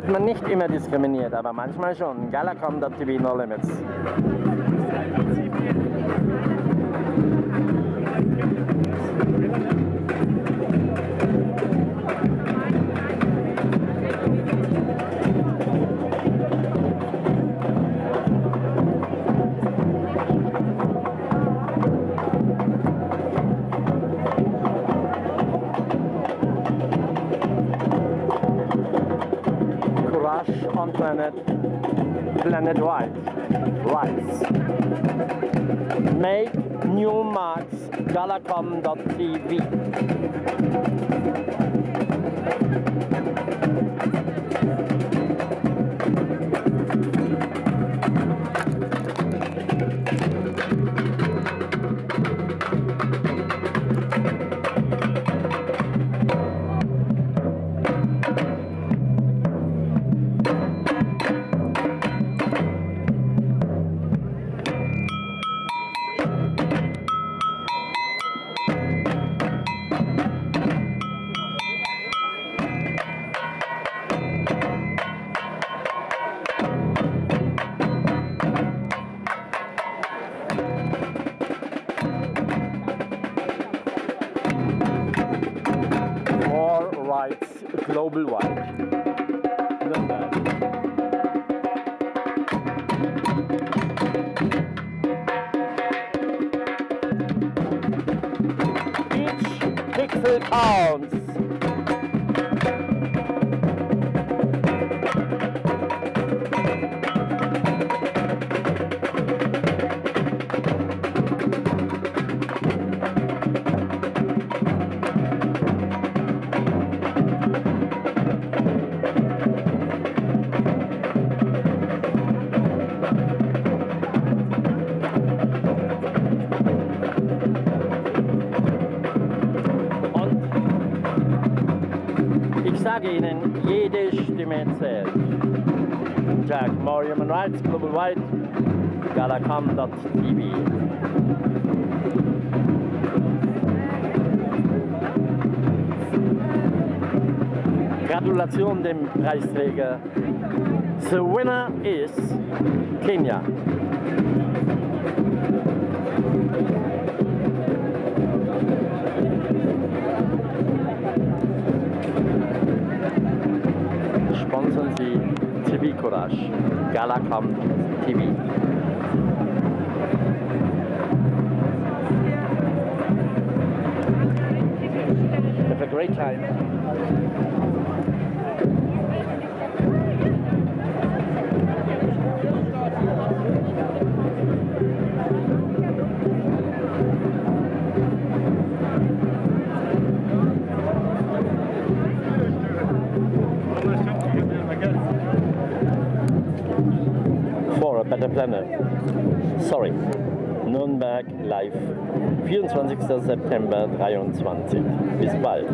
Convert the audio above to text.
wird man nicht immer diskriminiert, aber manchmal schon. Galacom.tv No Limits. Courage on planet, planet wide. Rise. Make new marks, galacom.tv. global wide. Each pixel counts. Sage Ihnen, jede Stimme zählt. Jack, more human rights, global wide, galacom.tv. Gratulation dem Preisträger. The winner is Kenya. Sie TV Courage, TV. Have a great time. Better planet. Sorry. Nürnberg live. 24. September 23. Bis bald.